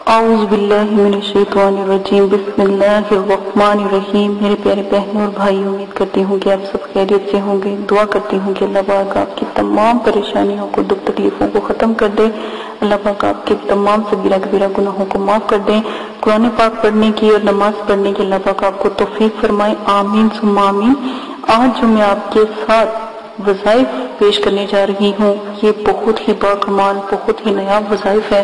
اعوذ باللہ من الشیطان الرجیم، بسم اللہ الرحمن الرحیم۔ میرے پیارے بہنوں اور بھائی امید کرتی ہوں کہ آپ سب خیریت سے ہوں گے۔ دعا کرتی ہوں کہ اللہ پاک آپ کی تمام پریشانیوں کو، دکھ تکلیفوں کو ختم کر دے۔ اللہ پاک آپ کے تمام صغیرہ کبیرہ گناہوں کو معاف کر دیں قرآن پاک پڑھنے کی اور نماز پڑھنے کی اللہ پاک آپ کو توفیق فرمائے۔ آمین ثم آمین۔ آج جو میں آپ کے ساتھ وظائف پیش کرنے جا رہی ہوں، یہ بہت ہی باکمال، بہت ہی نایاب وظائف ہے۔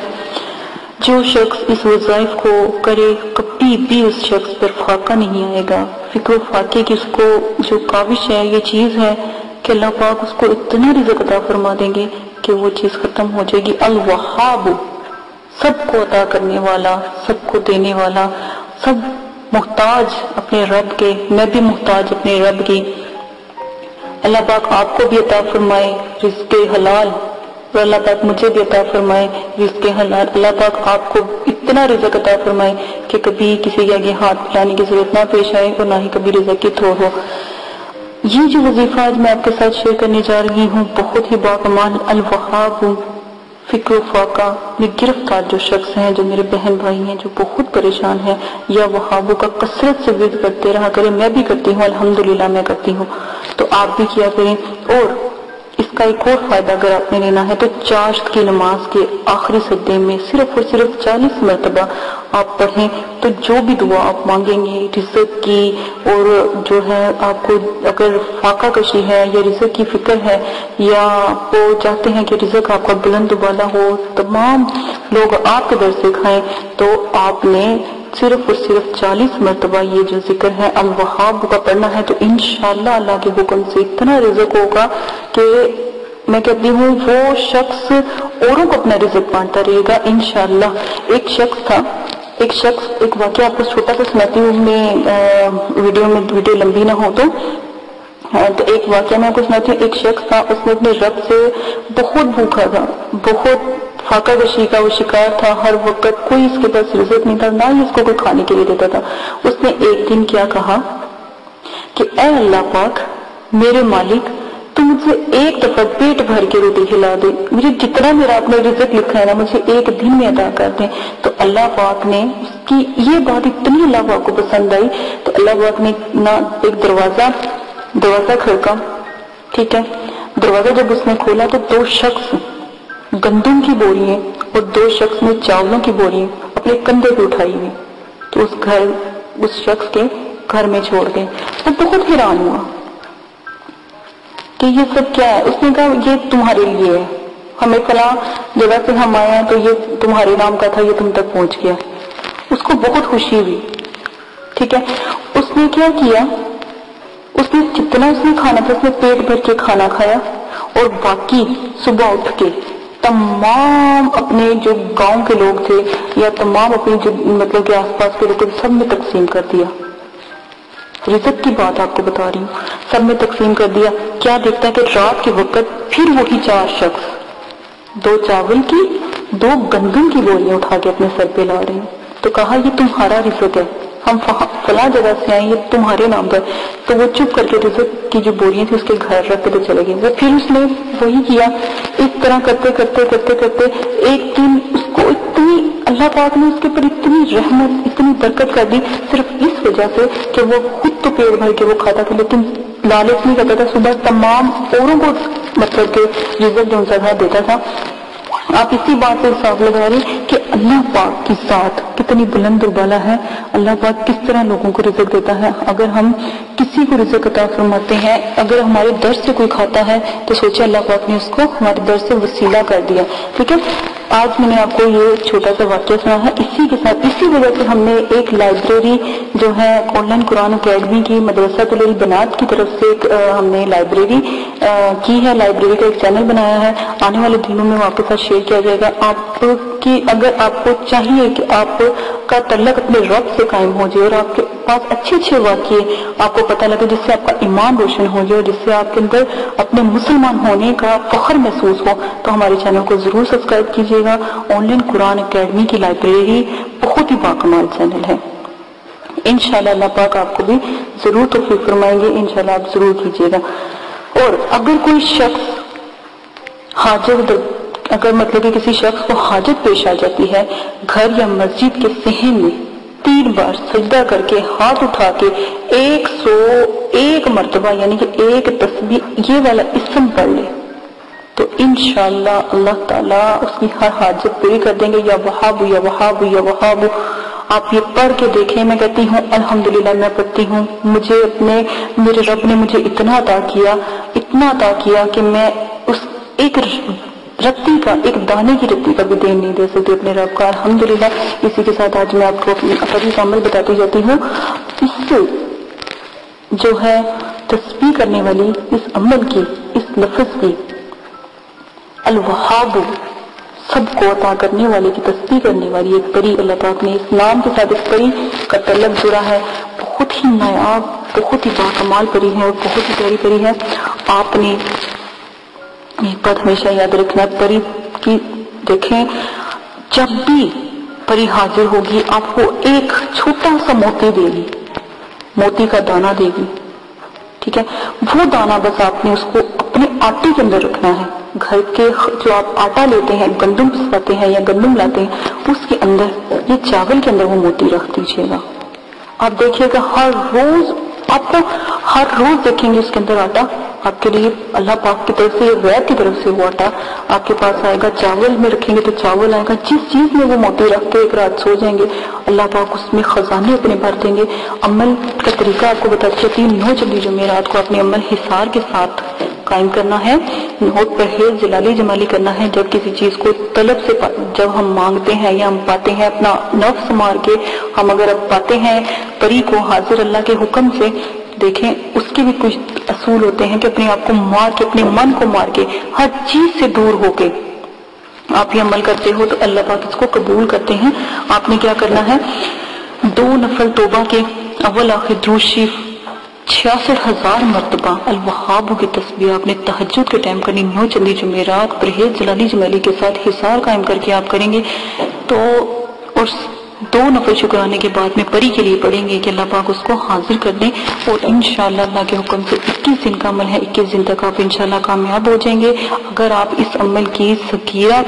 جو شخص اس وظائف کو کرے، کبھی بھی اس شخص پر فاقہ نہیں آئے گا۔ فکر و فاقے کی اس کو، جو کاوش ہے، یہ چیز ہے کہ اللہ پاک اس کو اتنا رزق عطا فرما دیں گے کہ وہ چیز ختم ہو جائے گی۔ الوہاب، سب کو عطا کرنے والا، سب کو دینے والا، سب محتاج اپنے رب کے، میں بھی محتاج اپنے رب کی۔ اللہ پاک آپ کو بھی عطا فرمائے، رزق حلال اور اللہ پاک مجھے بھی عطا فرمائے رزق حلال اللہ پاک آپ کو اتنا رزق عطا فرمائے کہ کبھی کسی کے آگے ہاتھ پھیلانے کی ضرورت نہ پیش آئے اور نہ ہی کبھی رزق کی تھوڑ ہو۔ یہ جو وظیفہ آج میں آپ کے ساتھ شیئر کرنے جا رہی ہوں، بہت ہی باکمال الوہاب فکر و فاقہ یہ گرفتار جو شخص ہیں، جو میرے بہن بھائی ہیں، جو بہت پریشان ہیں، یا وہابوں کا کثرت سے ورد کرتے رہا کریں، میں بھی کرتی ہوں، الحمدللہ میں کرتی ہوں۔ تو آپ بھی کیا کریں اور اس کا ایک اور فائدہ اگر آپ نے لینا ہے تو چاشت کی نماز کے آخری سجدے میں صرف اور صرف چالیس مرتبہ آپ پڑھیں تو جو بھی دعا آپ مانگیں گے، رزق کی اور جو ہے آپ کو اگر فاقہ کشی ہے یا رزق کی فکر ہے یا وہ چاہتے ہیں کہ رزق آپ کا بلند بالا ہو، تمام لوگ آپ کے در سے کھائیں تو آپ نے صرف اور صرف چالیس مرتبہ یہ جو ذکر ہے، الوہاب کا پڑھنا ہے، تو انشاءاللہ اللہ کے حکم سے اتنا رزق ہوگا کہ میں کہتی ہوں، وہ شخص اوروں کو اپنا رزق بانٹتا رہے گا، انشاءاللہ۔ ایک شخص تھا، ایک شخص، ایک واقعہ آپ کو چھوٹا سا سناتی ہوں، میں ویڈیو میں ویڈیو لمبی نہ ہو تو۔ تو ایک واقعہ میں آپ کو سناتی ہوں، ایک شخص تھا، اس نے اپنے رب سے بہت بھوکا تھا، بہت فاقہ کشی کا وہ شکار تھا، ہر وقت کوئی اس کے پاس رزق نہیں تھا، نہ ہی اس کو کوئی کھانے کے لیے دیتا تھا۔ اس نے ایک دن کیا کہا کہ، اے اللہ پاک، میرے مالک، تو مجھ سے ایک دفعہ پیٹ بھر کے روٹی کھلا دے۔ مجھے جتنا میرا اپنے رزق لکھا ہے نا، مجھے ایک دن میں ادا کر دیں تو اللہ پاک نے اس کی یہ بات اتنی اللہ پاک کو پسند آئی۔ تو اللہ پاک نے نہ ایک دروازہ دروازہ کھڑکا۔ ٹھیک ہے؟ دروازہ جب اس نے کھولا تو دو شخص گندم کی بوریاں اور دو شخص نے چاولوں کی بوریاں اپنے کندھے پہ اٹھائی ہوئی۔ تو اس گھر، اس شخص کے گھر میں چھوڑ گئے۔ وہ بہت حیران ہوا کہ یہ سب کیا ہے؟ اس نے کہا، یہ تمہارے لیے ہے۔ ہمیں فلاں جگہ سے ہم آئے ہیں تو یہ تمہارے نام کا تھا، یہ تم تک پہنچ گیا۔ اس کو بہت خوشی ہوئی۔ ٹھیک ہے؟ اس نے کیا کیا؟ اس نے جتنا اس نے کھانا تھا، اس نے پیٹ بھر کے کھانا کھایا اور باقی صبح اٹھ کے تمام اپنے جو گاؤں کے لوگ تھے یا تمام اپنے جو مطلب کہ آس پاس کے لوگ سب میں تقسیم کر دیا۔ رزق کی بات آپ کو بتا رہی ہوں۔ سب میں تقسیم کر دیا۔ کیا دیکھتا ہے کہ رات کے وقت پھر وہی چار شخص، دو چاول کی، دو گندم کی بوریاں اٹھا کے اپنے سر پہ لا رہے ہیں۔ تو کہا، یہ تمہارا رزق ہے۔ ہم فلاں جگہ سے آئے یہ تمہارے نام پر۔ تو وہ چپ کر کے رزق کی جو بوریاں تھی اس کے گھر رکھ کے چلے گئے۔ وہ پھر اس نے وہی کیا۔ اس طرح کرتے کرتے کرتے کرتے ایک دن اس کو اتنی اللہ پاک نے اس کے اوپر اتنی رحمت، اتنی برکت کر دی، صرف اس وجہ سے کہ وہ خود تو پیڑ بھر کے وہ کھاتا تھا، لیکن لالچ نہیں کرتا تھا۔ صبح تمام اوروں کو مطلب کہ رزلٹ جو دیتا تھا۔ آپ اسی بات سے حساب لگا رہے اللہ پاک کی ساتھ کتنی بلند اور بالا ہے، اللہ پاک کس طرح لوگوں کو رزق دیتا ہے؟ اگر ہم کسی کو رزق عطا فرماتے ہیں، اگر ہمارے در سے کوئی کھاتا ہے، تو سوچے اللہ پاک نے اس کو ہمارے در سے وسیلہ کر دیا۔ ٹھیک ہے؟ آج میں نے آپ کو یہ چھوٹا سا واقعہ سنا ہے۔ اسی کے ساتھ، اسی وجہ سے ہم نے ایک لائبریری جو ہے آن لائن قرآن اکیڈمی کی مدرسہ تلری بنات کی طرف سے ایک ہم نے لائبریری کی ہے لائبریری کا ایک چینل بنایا ہے۔ آنے والے دنوں میں آپ کے ساتھ شیئر کیا جائے گا۔ آپ کی اگر آپ کو چاہیے کہ آپ کا تعلق اپنے رب سے قائم ہو جائے اور آپ کے پاس اچھے اچھے واقعے آپ کو پتہ لگے، جس سے آپ کا ایمان روشن ہو جائے جس سے آپ کے اندر اپنے مسلمان ہونے کا فخر محسوس ہو، تو ہمارے چینل کو ضرور سبسکرائب کیجیے گا۔ آن لائن قرآن اکیڈمی کی لائبریری بہت ہی باکمال چینل ہے۔ انشاءاللہ اللہ پاک آپ کو بھی ضرور توفیق فرمائیں گے انشاءاللہ آپ ضرور کیجیے گا۔ اور اگر کوئی شخص حاجت اگر مطلب کہ کسی شخص کو حاجت پیش آ جاتی ہے گھر یا مسجد کے سہن میں تین بار سجدہ کر کے ہاتھ اٹھا کے ایک سو ایک مرتبہ یعنی کہ ایک تصویر یہ والا اسم پڑھ لے، تو انشاءاللہ اللہ تعالیٰ اس کی ہر حاجت پوری کر دیں گے، یا وہاب یا وہاب یا وہاب آپ یہ پڑھ کے دیکھیں میں کہتی ہوں، الحمدللہ، میں پڑھتی ہوں۔ مجھے اپنے، میرے رب نے مجھے اتنا عطا کیا، اتنا عطا کیا کہ میں اس ایک رتی کا، ایک دانے کی رتی کا بھی دین نہیں دے سکتی اپنے رب کا۔ الحمدللہ، اسی کے ساتھ آج میں آپ کو اپنی کا عمل بتاتی جاتی ہوں۔ اس سے جو ہے تسبیح کرنے والی، اس عمل کی، اس لفظ کی، الوہاب سب کو عطا کرنے والے کی تسبیح کرنے والی ایک پری اللہ پاک نے اس نام کے ساتھ اس پری کا طلب جڑا ہے۔ بہت ہی نایاب، بہت ہی باکمال پری ہے اور بہت ہی پیاری پری ہے آپ نے ایک بات ہمیشہ یاد رکھنا، پری کی دیکھیں، جب بھی پری حاضر ہوگی، آپ کو ایک چھوٹا سا موتی دے گی۔ موتی کا دانا دے گی۔ ٹھیک ہے؟ وہ دانا بس آپ نے اس کو اپنے آٹے کے اندر رکھنا ہے۔ گھر کے جو آپ آٹا لیتے ہیں، گندم پسواتے ہیں یا گندم لاتے ہیں، اس کے اندر، یہ چاول کے اندر وہ موتی رکھ دیجیے گا۔ آپ دیکھیے گا ہر روز، آپ کو ہر روز دیکھیں گے اس کے اندر آٹا۔ آپ کے لیے اللہ پاک کی طرف سے غیر کی طرف سے وہ آٹا آپ کے پاس آئے گا چاول میں رکھیں گے تو چاول آئے گا۔ جس چیز میں وہ موتی رکھ کے ایک رات سو جائیں گے، اللہ پاک اس میں خزانے اپنے بھر دیں گے۔ عمل کا طریقہ آپ کو بتا چاہتی ہوں نو جلدی جمعرات کو اپنے عمل حصار کے ساتھ قائم کرنا ہے۔ نوٹ پرہیز جلالی جمالی کرنا ہے۔ جب کسی چیز کو طلب سے جب ہم مانگتے ہیں یا ہم پاتے ہیں، اپنا نفس مار کے ہم اگر اب پاتے ہیں، پری کو حاضر اللہ کے حکم سے دیکھیں، اس کے بھی کچھ اصول ہوتے ہیں کہ اپنے آپ کو مار کے، اپنے من کو مار کے ہر چیز سے دور ہو کے آپ یہ عمل کرتے ہو تو اللہ پاک اس کو قبول کرتے ہیں۔ آپ نے کیا کرنا ہے؟ دو نفل توبہ کے اول آخر شریف، چھیاسٹھ ہزار مرتبہ الوہاب کی تصویر آپ نے تحجد کے ٹائم کرنی نو چندی جمعرات، پرہیز، جلالی جمیلی کے ساتھ حصار قائم کر کے آپ کریں گے۔ تو اور دو نفر شکرانے کے بعد میں پری کے لیے پڑھیں گے کہ اللہ پاک اس کو حاضر کر دیں اور انشاءاللہ اللہ کے حکم سے اکیس دن کا عمل ہے، اکیس دن تک آپ انشاءاللہ کامیاب ہو جائیں گے۔ اگر آپ اس عمل کی سکیرہ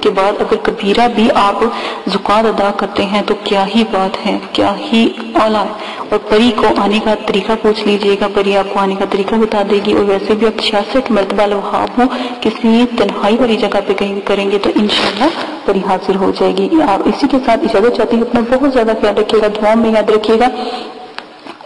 کے بعد اگر کبیرہ بھی آپ زکات ادا کرتے ہیں تو کیا ہی بات ہے، کیا ہی اولا ہے۔ اور پری کو آنے کا طریقہ پوچھ لیجیے گا، پری آپ کو آنے کا طریقہ بتا دے گی۔ اور ویسے بھی آپ چھیاسٹھ مرتبہ لوہاب ہو کسی تنہائی والی جگہ پہ کہیں کریں گے تو انشاءاللہ پری حاضر ہو جائے گی۔ آپ اسی کے ساتھ اجازت چاہتی ہوں اپنا بہت زیادہ خیال رکھیے گا، دعاؤں میں یاد رکھیے گا۔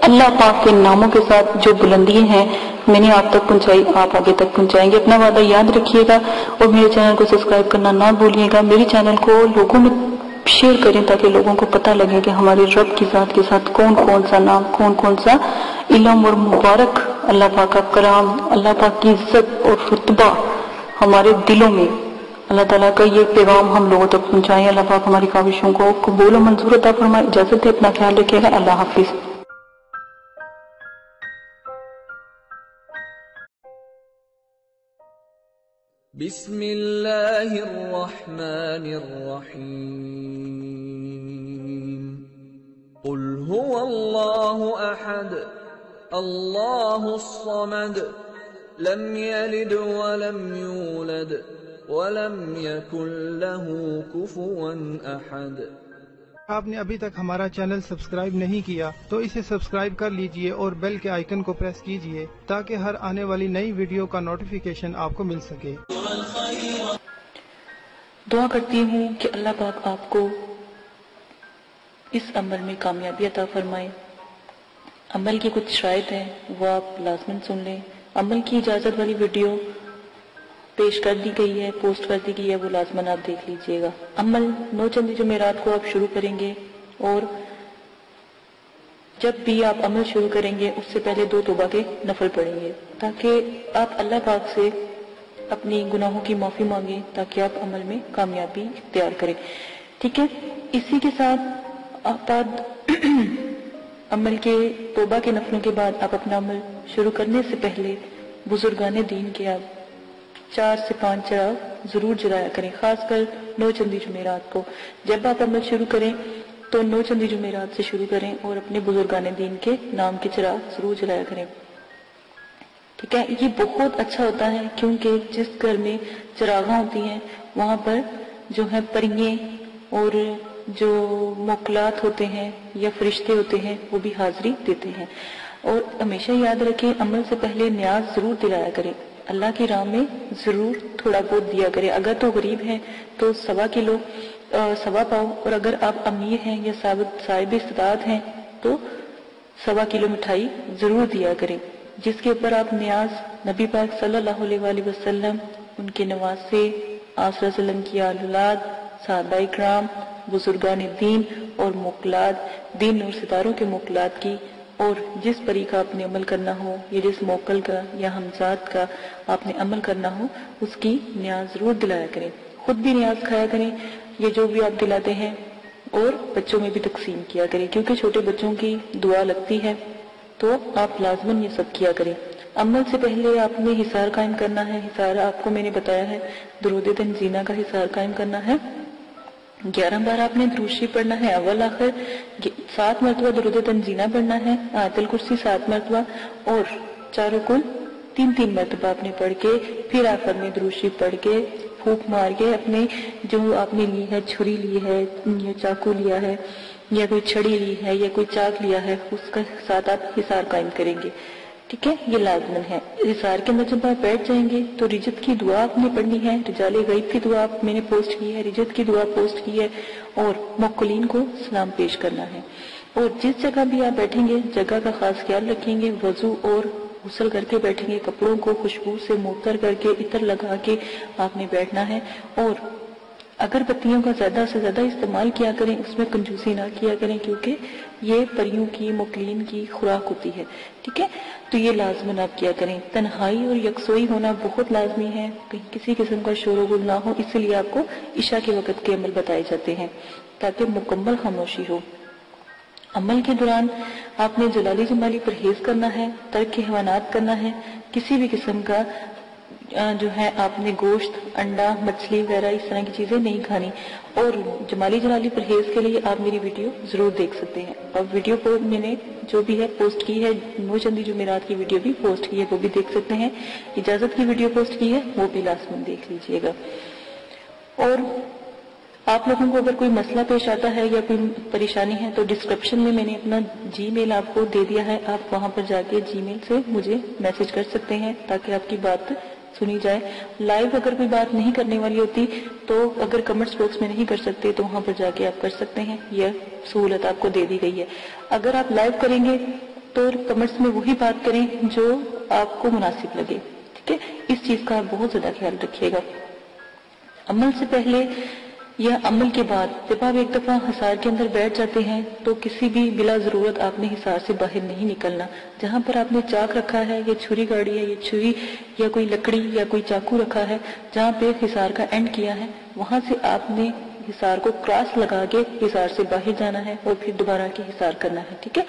اللہ پاک کے ناموں کے ساتھ جو بلندی ہیں، میں نے آپ تک پہنچائی، آپ آگے تک پہنچائیں گے۔ اپنا وعدہ یاد رکھیے گا اور میرے چینل کو سبسکرائب کرنا نہ بھولیے گا۔ میرے چینل کو لوگوں میں شیئر کریں تاکہ لوگوں کو پتہ لگے کہ ہمارے رب کی ذات کے ساتھ کون کون سا نام، کون کون سا علم اور مبارک اللہ پاک کا کرام اللہ پاک کی عزت اور رتبہ ہمارے دلوں میں اللہ تعالیٰ کا یہ پیغام ہم لوگوں تک پہنچائیں اللہ پاک ہماری خواہشوں کو قبول و منظور عطا فرمائے اجازت دے اپنا خیال رکھے گا اللہ حافظ بسم الله الرحمن الرحيم قل هو الله احد الله الصمد لم يلد ولم يولد وَلَمْ يَكُنْ لَهُ كُفُوًا أَحَدٍ۔ آپ نے ابھی تک ہمارا چینل سبسکرائب نہیں کیا تو اسے سبسکرائب کر لیجیے اور بیل کے آئیکن کو پریس کیجیے تاکہ ہر آنے والی نئی ویڈیو کا نوٹیفیکیشن آپ کو مل سکے۔ دعا کرتی ہوں کہ اللہ پاک آپ کو اس عمل میں کامیابی عطا فرمائے۔ عمل کی کچھ شرائط ہیں وہ آپ لازمن سن لیں۔ عمل کی اجازت والی ویڈیو پیش کر دی گئی ہے، پوسٹ کر دی گئی ہے، وہ لازمن آپ دیکھ لیجیے گا۔ عمل نو چندی جمعرات کو آپ شروع کریں گے اور جب بھی آپ عمل شروع کریں گے، اس سے پہلے دو توبہ کے نفل پڑیں گے۔ تاکہ آپ اللہ پاک سے اپنی گناہوں کی معافی مانگیں، تاکہ آپ عمل میں کامیابی اختیار کریں۔ ٹھیک ہے؟ اسی کے ساتھ آپ عمل کے، توبہ کے نفلوں کے بعد آپ اپنا عمل شروع کرنے سے پہلے بزرگان دین کے آپ چار سے پانچ چراغ ضرور جلایا کریں، خاص کر نو چندی جمعرات کو۔ جب آپ عمل شروع کریں تو نو چندی جمعرات سے شروع کریں اور اپنے بزرگان دین کے نام کے چراغ ضرور جلایا کریں۔ ٹھیک ہے؟ یہ بہت اچھا ہوتا ہے کیونکہ جس گھر میں چراغاں ہوتی ہیں، وہاں پر جو ہے پریے اور جو موکلات ہوتے ہیں یا فرشتے ہوتے ہیں، وہ بھی حاضری دیتے ہیں۔ اور ہمیشہ یاد رکھیں، عمل سے پہلے نیاز ضرور دلایا کریں۔ اللہ کی راہ میں ضرور تھوڑا بہت دیا کرے۔ اگر تو غریب ہیں، تو سوا کلو سوا پاؤ اور اگر آپ امیر ہیں یا صاحب استداد ہیں، تو سوا کلو مٹھائی ضرور دیا کریں جس کے اوپر آپ نیاز نبی پاک صلی اللہ علیہ وآلہ وسلم، ان کے نواز سے وسلم کی آلولاد، صحابہ اکرام، بزرگان دین، اور مقلات دین اور ستاروں کے مقلات کی اور جس پری کا آپ نے عمل کرنا ہو، یا جس موکل کا یا ہمزاد کا آپ نے عمل کرنا ہو، اس کی نیاز ضرور دلایا کریں۔ خود بھی نیاز کھایا کریں یہ جو بھی آپ دلاتے ہیں، اور بچوں میں بھی تقسیم کیا کریں۔ کیونکہ چھوٹے بچوں کی دعا لگتی ہے، تو آپ لازمن یہ سب کیا کریں۔ عمل سے پہلے آپ نے حصار قائم کرنا ہے۔ حصار آپ کو میں نے بتایا ہے، درود تنزینہ کا حصار قائم کرنا ہے۔ گیارہ بار آپ نے دروشی پڑھنا ہے، اول، آخر سات مرتبہ درود تنزینہ پڑھنا ہے، آیت الکرسی سات مرتبہ، اور چاروں کل تین تین مرتبہ آپ نے پڑھ کے، پھر آخر میں دروشی پڑھ کے پھوک مار کے اپنے جو آپ نے لی ہے، چھری لی ہے، یا چاقو لیا ہے، یا کوئی چھڑی لی ہے، یا کوئی چاک لیا ہے، اس کا ساتھ آپ حسار قائم کریں گے۔ ٹھیک ہے؟ یہ لازمن ہے۔ رسار کے اندر جب آپ بیٹھ جائیں گے تو رجت کی دعا آپ نے پڑھنی ہے۔ رجال غیب کی دعا میں نے پوسٹ کی ہے۔ رجت کی دعا پوسٹ کی ہے۔ اور مقلین کو سلام پیش کرنا ہے۔ اور جس جگہ بھی آپ بیٹھیں گے، جگہ کا خاص خیال رکھیں گے۔ وضو اور غسل کر کے بیٹھیں گے۔ کپڑوں کو خوشبو سے موتر کر کے عطر لگا کے آپ نے بیٹھنا ہے۔ اور اگر بتیوں کا زیادہ سے زیادہ استعمال کیا کریں، اس میں کنجوسی نہ کیا کریں، کیونکہ یہ پریوں کی مکلین کی خوراک ہوتی ہے۔ ٹھیک ہے؟ تو یہ لازمن آپ کیا کریں۔ تنہائی اور یکسوئی ہونا بہت لازمی ہے۔ کہیں کسی قسم کا شور و گل نہ ہو، اس لیے آپ کو عشاء کے وقت کے عمل بتائے جاتے ہیں تاکہ مکمل خاموشی ہو۔ عمل کے دوران آپ نے جلالی جمالی پرہیز کرنا ہے، ترک حیوانات کرنا ہے، کسی بھی قسم کا جو ہے، آپ نے گوشت، انڈا، مچھلی وغیرہ اس طرح کی چیزیں نہیں کھانی۔ اور جمالی جلالی پرہیز کے لیے آپ میری ویڈیو ضرور دیکھ سکتے ہیں۔ اور ویڈیو کو میں نے جو بھی ہے پوسٹ کی ہے نو چندی جمعرات کی ویڈیو بھی پوسٹ کی ہے، وہ بھی دیکھ سکتے ہیں۔ اجازت کی ویڈیو پوسٹ کی ہے، وہ بھی لاسٹ میں دیکھ لیجیے گا۔ اور آپ لوگوں کو اگر کوئی مسئلہ پیش آتا ہے یا کوئی پریشانی ہے، تو ڈسکرپشن میں میں نے اپنا جی میل آپ کو دے دیا ہے۔ آپ وہاں پر جا کے جی میل سے مجھے میسج کر سکتے ہیں تاکہ آپ کی بات سنی جائے۔ لائیو اگر کوئی بات نہیں کرنے والی ہوتی تو اگر کمنٹس باکس میں نہیں کر سکتے تو وہاں پر جا کے آپ کر سکتے ہیں۔ یہ سہولت آپ کو دے دی گئی ہے۔ اگر آپ لائیو کریں گے تو کمنٹس میں وہی بات کریں جو آپ کو مناسب لگے۔ ٹھیک ہے؟ اس چیز کا آپ بہت زیادہ خیال رکھیے گا۔ عمل سے پہلے یا عمل کے بعد جب آپ ایک دفعہ حسار کے اندر بیٹھ جاتے ہیں تو کسی بھی بلا ضرورت آپ نے حسار سے باہر نہیں نکلنا۔ جہاں پر آپ نے چاک رکھا ہے، یا چھری گاڑی ہے، یا چھری، یا کوئی لکڑی، یا کوئی چاقو رکھا ہے، جہاں پہ حسار کا اینڈ کیا ہے، وہاں سے آپ نے حسار کو کراس لگا کے حسار سے باہر جانا ہے اور پھر دوبارہ کے حسار کرنا ہے، ٹھیک ہے؟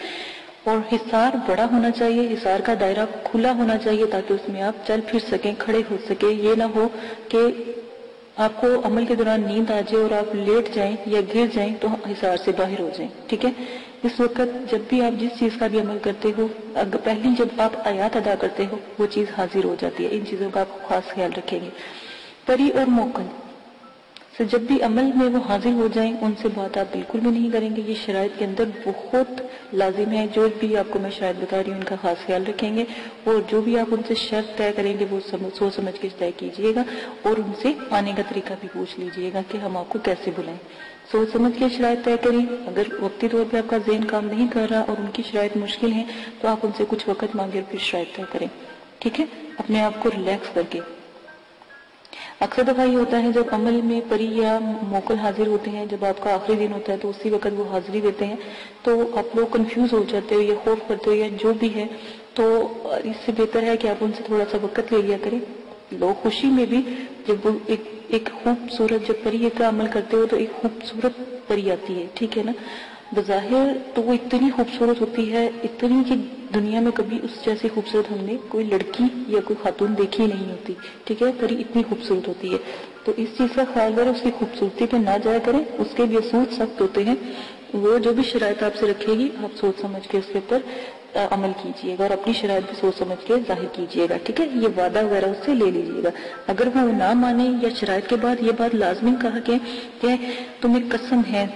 اور حسار بڑا ہونا چاہیے حسار کا دائرہ کھلا ہونا چاہیے تاکہ اس میں آپ چل پھر سکیں، کھڑے ہو سکیں۔ یہ نہ ہو کہ آپ کو عمل کے دوران نیند آ جائے اور آپ لیٹ جائیں یا گر جائیں تو حصار سے باہر ہو جائیں، ٹھیک ہے؟ اس وقت جب بھی آپ جس چیز کا بھی عمل کرتے ہو پہلی جب آپ آیات ادا کرتے ہو، وہ چیز حاضر ہو جاتی ہے، ان چیزوں کا آپ خاص خیال رکھیں گے۔ پری اور موکن سے جب بھی عمل میں وہ حاضر ہو جائیں، ان سے بات آپ بالکل بھی نہیں کریں گے۔ یہ شرائط کے اندر بہت لازم ہے۔ جو بھی آپ کو میں شاید بتا رہی ہوں، ان کا خاص خیال رکھیں گے۔ اور جو بھی آپ ان سے شرط طے کریں گے، وہ سوچ سمجھ کے طے کیجیے گا اور ان سے آنے کا طریقہ بھی پوچھ لیجیے گا کہ ہم آپ کو کیسے بلائیں۔ سوچ سمجھ کے شرائط طے کریں۔ اگر وقتی طور پہ آپ کا ذہن کام نہیں کر رہا اور ان کی شرائط مشکل ہیں، تو آپ ان سے کچھ وقت مانگے اور پھر شرائط طے کریں۔ ٹھیک ہے؟ اپنے آپ کو ریلیکس کر کے۔ اکثر دفعہ یہ ہوتا ہے جب عمل میں پری یا موکل حاضر ہوتے ہیں، جب آپ کا آخری دن ہوتا ہے تو اسی وقت وہ حاضری دیتے ہیں، تو آپ لوگ کنفیوز ہو جاتے ہو یا خوف کرتے ہو یا جو بھی ہے، تو اس سے بہتر ہے کہ آپ ان سے تھوڑا سا وقت لے لیا کریں۔ لوگ خوشی میں بھی جب وہ ایک ایک خوبصورت جب پری کا عمل کرتے ہو تو ایک خوبصورت پری آتی ہے، ٹھیک ہے نا؟ بظاہر تو وہ اتنی خوبصورت ہوتی ہے، اتنی کہ دنیا میں کبھی اس جیسی خوبصورت ہم نے کوئی لڑکی یا کوئی خاتون دیکھی نہیں ہوتی، ٹھیک ہے؟ پری اتنی خوبصورت ہوتی ہے۔ تو اس چیز کا خیال کریں اس کی خوبصورتی پہ نہ جایا کریں۔ اس کے بھی اصول سخت ہوتے ہیں۔ وہ جو بھی شرائط آپ سے رکھے گی، آپ سوچ سمجھ کے اس کے اوپر عمل کیجیے گا اور اپنی شرائط بھی سوچ سمجھ کے ظاہر کیجیے گا، ٹھیک ہے؟ یہ وعدہ وغیرہ اس سے لے لیجیے گا۔ اگر وہ نہ مانے یا شرائط کے بعد یہ بات لازمی کہا کہ کہ تمہیں قسم ہے،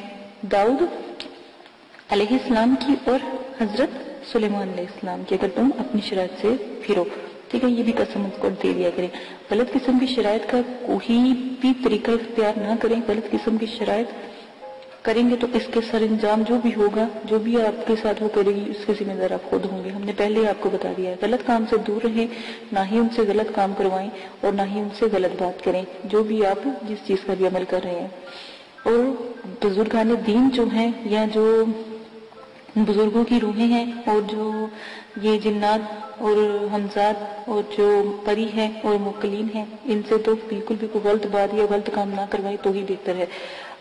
داؤد علیہ السلام کی اور حضرت سلیمان علیہ السلام کی اگر تم اپنی شرائط سے پھرو۔ ٹھیک ہے، یہ بھی قسم اس کو دے دیا کریں۔ غلط قسم کی شرائط کا کوئی بھی طریقہ اختیار نہ کریں۔ غلط قسم کی شرائط کریں گے تو اس کے سر انجام جو بھی ہوگا، جو بھی آپ کے ساتھ وہ کرے گی، اس کے ذمہ دار آپ خود ہوں گے۔ ہم نے پہلے آپ کو بتا دیا ہے، غلط کام سے دور رہیں، نہ ہی ان سے غلط کام کروائیں اور نہ ہی ان سے غلط بات کریں۔ جو بھی آپ جس چیز کا بھی عمل کر رہے ہیں۔ اور بزرگان دین جو ہیں یا جو بزرگوں کی روحیں ہیں اور جو یہ جنات اور ہمزاد اور جو پری ہے اور مکلین ہیں، ان سے تو بالکل بھی کوئی غلط بات یا غلط کام نہ کروائے تو ہی بہتر ہے۔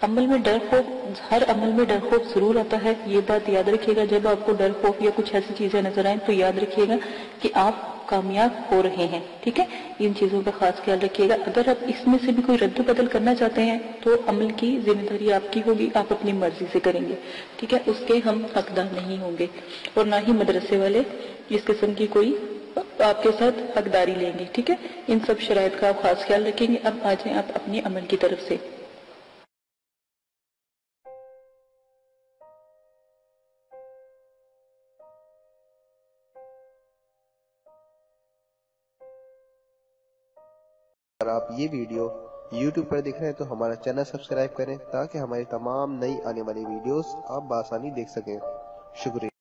عمل میں ڈر خوف، ہر عمل میں ڈر خوف ضرور آتا ہے۔ یہ بات یاد رکھیے گا، جب آپ کو ڈر خوف یا کچھ ایسی چیزیں نظر آئیں تو یاد رکھیے گا کہ آپ کامیاب ہو رہے ہیں، ٹھیک ہے؟ ان چیزوں کا خاص خیال رکھیے گا۔ اگر آپ اس میں سے بھی کوئی رد و بدل کرنا چاہتے ہیں، تو عمل کی ذمہ داری آپ کی ہوگی، آپ اپنی مرضی سے کریں گے، ٹھیک ہے؟ اس کے ہم حقدار نہیں ہوں گے۔ اور نہ ہی مدرسے والے اس قسم کی کوئی آپ کے ساتھ حقداری لیں گے، ٹھیک ہے؟ ان سب شرائط کا آپ خاص خیال رکھیں گے۔ اب آ جائیں آپ اپنی عمل کی طرف سے۔ آپ یہ ویڈیو یوٹیوب پر دیکھ رہے ہیں تو ہمارا چینل سبسکرائب کریں تاکہ ہماری تمام نئی آنے والی ویڈیوز آپ بآسانی دیکھ سکیں۔ شکریہ۔